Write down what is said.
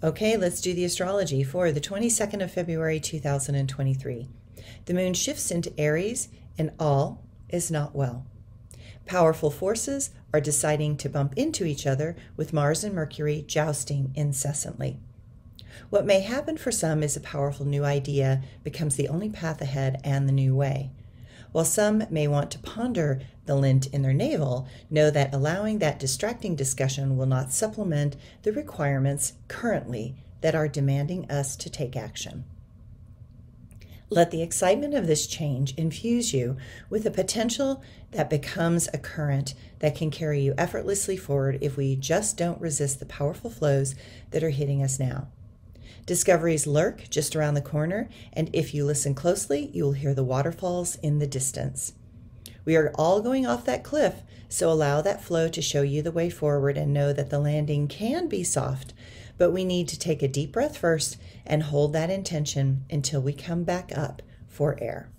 Okay, let's do the astrology for the 22nd of February 2023. The moon shifts into Aries, and all is not well. Powerful forces are deciding to bump into each other with Mars and Mercury jousting incessantly. What may happen for some is a powerful new idea becomes the only path ahead and the new way. While some may want to ponder the lint in their navel, know that allowing that distracting discussion will not supplement the requirements currently that are demanding us to take action. Let the excitement of this change infuse you with a potential that becomes a current that can carry you effortlessly forward if we just don't resist the powerful flows that are hitting us now. Discoveries lurk just around the corner, and if you listen closely, you will hear the waterfalls in the distance. We are all going off that cliff, so allow that flow to show you the way forward and know that the landing can be soft, but we need to take a deep breath first and hold that intention until we come back up for air.